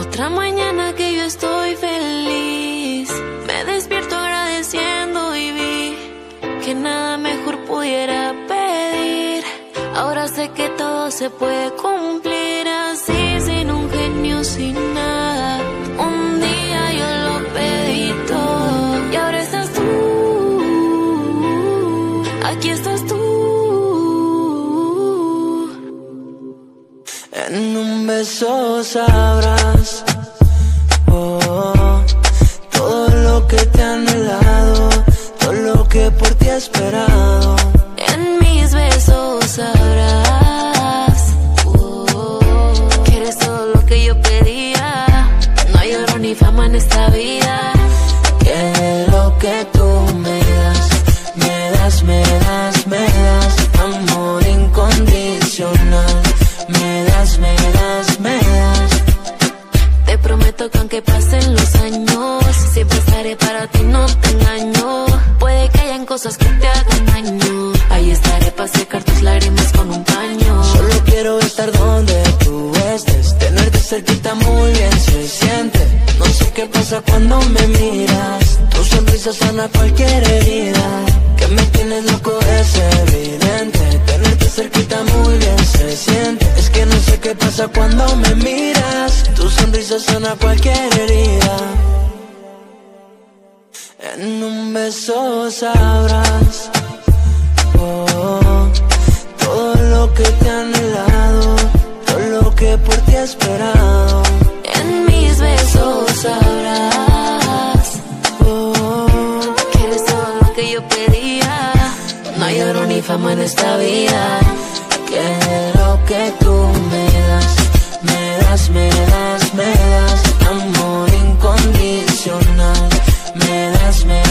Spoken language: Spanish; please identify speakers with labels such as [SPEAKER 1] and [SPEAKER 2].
[SPEAKER 1] Otra mañana que yo estoy feliz, me despierto agradeciendo y vi que nada mejor pudiera pedir. Ahora sé que todo se puede cumplir Aquí estás tú.
[SPEAKER 2] En un beso sabrás oh, todo lo que te han helado, todo lo que por ti he esperado.
[SPEAKER 1] En mis besos sabrás oh, que eres todo lo que yo pedía. No hay oro ni fama en esta vida.
[SPEAKER 2] Que
[SPEAKER 1] aunque pasen los años, siempre estaré para ti, no te engaño. Puede que hayan cosas que te hagan daño. Ahí estaré para secar tus lágrimas con un paño.
[SPEAKER 2] Solo quiero estar donde tú estés, tenerte cerquita muy bien se siente. No sé qué pasa cuando me miras, tu sonrisa sana cualquier herida. Que me tienes loco es evidente, tenerte cerquita muy bien se siente. Es que no sé qué pasa cuando me miras, cualquier herida. En un beso sabrás oh, todo lo que te han helado, todo lo que por ti he esperado.
[SPEAKER 1] En mis besos sabrás
[SPEAKER 2] Oh,
[SPEAKER 1] que eres todo lo que yo pedía. No hay oro ni fama en esta vida.
[SPEAKER 2] que lo que tú ask me